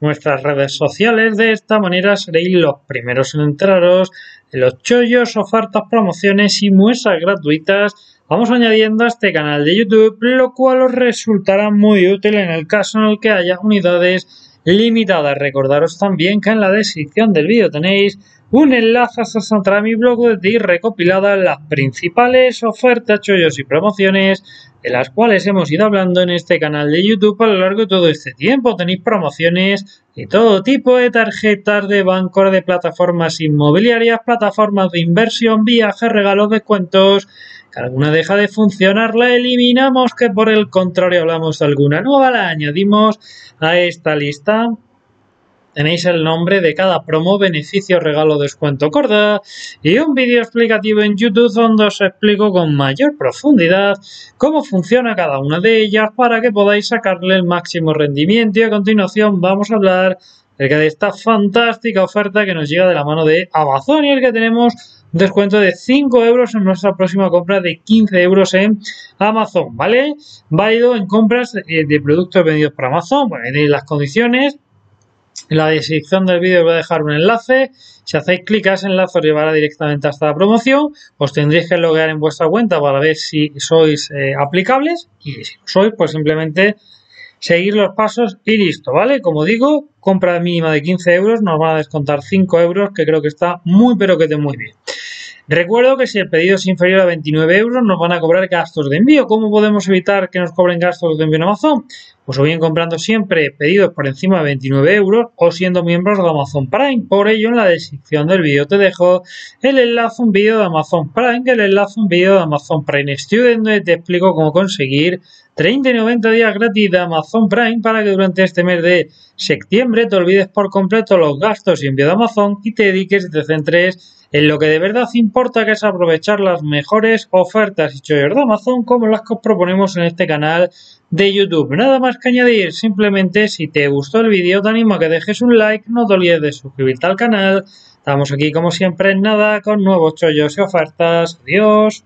nuestras redes sociales. De esta manera seréis los primeros en enteraros de los chollos, ofertas, promociones y muestras gratuitas. Vamos añadiendo a este canal de YouTube, lo cual os resultará muy útil en el caso en el que haya unidades limitadas. Recordaros también que en la descripción del vídeo tenéis un enlace hasta mi blog de ti recopiladas las principales ofertas, chollos y promociones de las cuales hemos ido hablando en este canal de YouTube a lo largo de todo este tiempo. Tenéis promociones de todo tipo de tarjetas de bancos, de plataformas inmobiliarias, plataformas de inversión, viajes, regalos, descuentos. Que alguna deja de funcionar, la eliminamos, que por el contrario hablamos de alguna nueva, la añadimos a esta lista. Tenéis el nombre de cada promo, beneficio, regalo, descuento, corda y un vídeo explicativo en YouTube donde os explico con mayor profundidad cómo funciona cada una de ellas para que podáis sacarle el máximo rendimiento y a continuación vamos a hablar acerca de esta fantástica oferta que nos llega de la mano de Amazon y el que tenemos un descuento de 5 euros en nuestra próxima compra de 15 euros en Amazon, ¿vale? Válido en compras eh, de productos vendidos por Amazon, bueno, tenéis las condiciones en la descripción del vídeo os voy a dejar un enlace. Si hacéis clic a ese enlace os llevará directamente hasta la promoción. Os tendréis que loguear en vuestra cuenta para ver si sois eh, aplicables. Y si no sois, pues simplemente seguir los pasos y listo, ¿vale? Como digo, compra mínima de 15 euros, nos van a descontar 5 euros, que creo que está muy pero que de muy bien. Recuerdo que si el pedido es inferior a 29 euros nos van a cobrar gastos de envío. ¿Cómo podemos evitar que nos cobren gastos de envío en Amazon? Pues o bien comprando siempre pedidos por encima de 29 euros o siendo miembros de Amazon Prime. Por ello en la descripción del vídeo te dejo el enlace a un vídeo de Amazon Prime, el enlace a un vídeo de Amazon Prime Student donde te explico cómo conseguir 30 y 90 días gratis de Amazon Prime para que durante este mes de septiembre te olvides por completo los gastos y envío de Amazon y te dediques y te en lo que de verdad importa que es aprovechar las mejores ofertas y chollos de Amazon como las que os proponemos en este canal de YouTube. Nada más que añadir, simplemente si te gustó el vídeo te animo a que dejes un like, no te olvides de suscribirte al canal. Estamos aquí como siempre en nada con nuevos chollos y ofertas. Adiós.